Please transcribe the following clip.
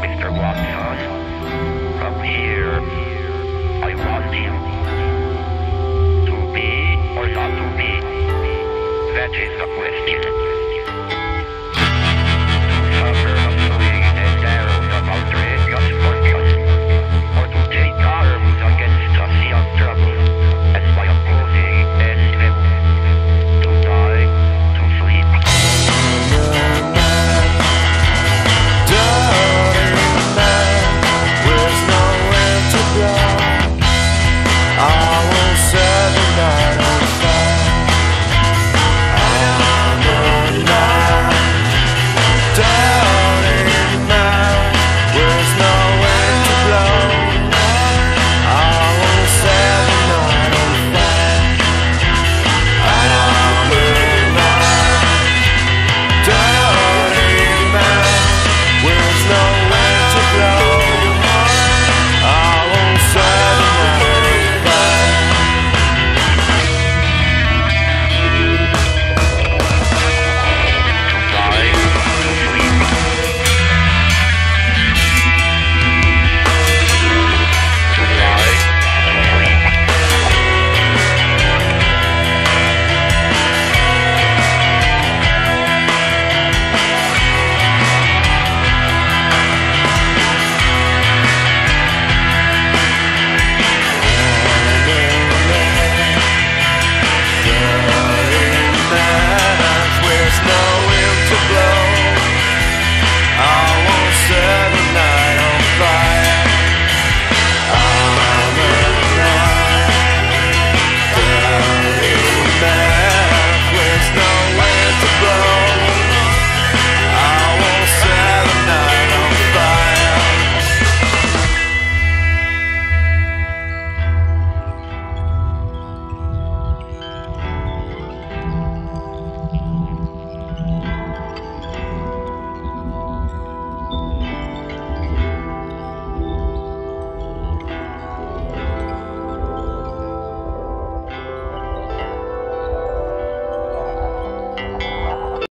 Mr. Watson, from here, I want you to be or not to be. That is the question.